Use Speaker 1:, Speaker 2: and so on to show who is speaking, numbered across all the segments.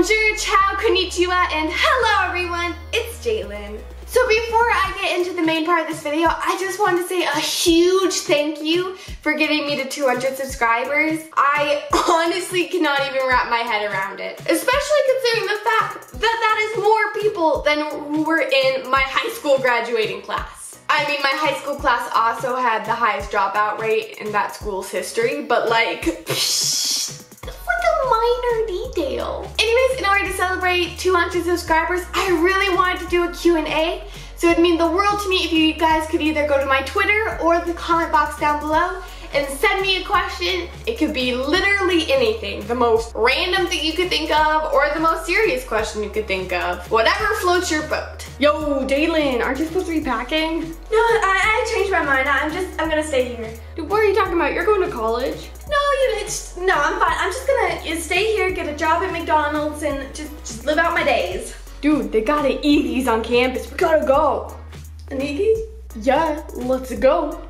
Speaker 1: Bonjour, ciao, konnichiwa, and hello everyone, it's Jaylynn. So before I get into the main part of this video, I just want to say a huge thank you for getting me to 200 subscribers. I honestly cannot even wrap my head around it, especially considering the fact that that is more people than were in my high school graduating class. I mean, my high school class also had the highest dropout rate in that school's history, but like, psh, minor detail. Anyways, in order to celebrate 200 subscribers, I really wanted to do a Q&A. So it'd mean the world to me if you guys could either go to my Twitter or the comment box down below and send me a question. It could be literally anything. The most random thing you could think of or the most serious question you could think of. Whatever floats your boat. Yo, Dalen, aren't you supposed to be packing?
Speaker 2: No, I, I changed my mind. I'm just, I'm gonna stay here.
Speaker 1: Dude, what are you talking about? You're going to college?
Speaker 2: No, you, it's, no, I'm fine. I'm just gonna stay here, get a job at McDonald's, and just, just live out my days.
Speaker 1: Dude, they got an Eegee's on campus. We gotta go.
Speaker 2: An Eegee?
Speaker 1: Yeah, let's go.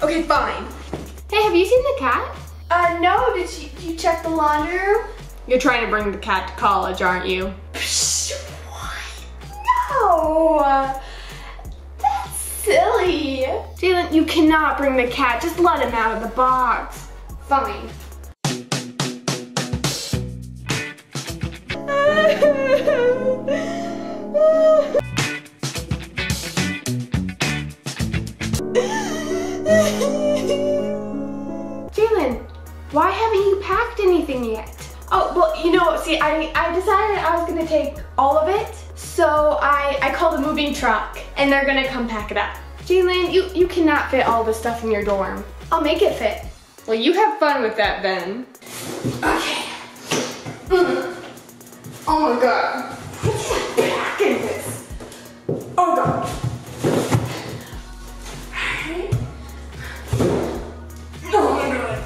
Speaker 2: Okay, fine.
Speaker 1: Hey, have you seen the cat?
Speaker 2: Uh, no, did you, you check the laundry room?
Speaker 1: You're trying to bring the cat to college, aren't you?
Speaker 2: Psh, what? No. That's silly.
Speaker 1: Jaylynn, you cannot bring the cat. Just let him out of the box. Fine. Jaylynn, why haven't you packed anything yet?
Speaker 2: Oh, well, you know, see, I, I decided I was gonna take all of it, so I, I called a moving truck, and they're gonna come pack it up.
Speaker 1: Jaylynn, you, you cannot fit all this stuff in your dorm.
Speaker 2: I'll make it fit.
Speaker 1: Well, you have fun with that then.
Speaker 2: Okay. Mm-hmm.
Speaker 1: Oh my god.
Speaker 2: Oh my.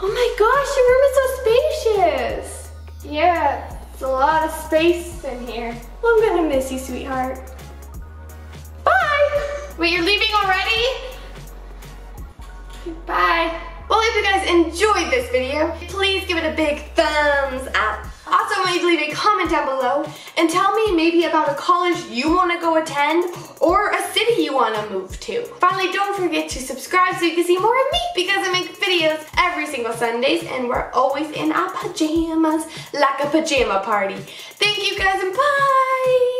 Speaker 1: Oh gosh, your room is so spacious. Yeah, it's a lot of space in here. Well, I'm gonna miss you, sweetheart. Bye. Wait, you're leaving already? Bye. Well, if you guys enjoyed this video, please give it a big thumbs up. To leave a comment down below and tell me maybe about a college you want to go attend or a city you want to move to. Finally, don't forget to subscribe so you can see more of me because I make videos every single Sundays and we're always in our pajamas like a pajama party. Thank you guys and bye!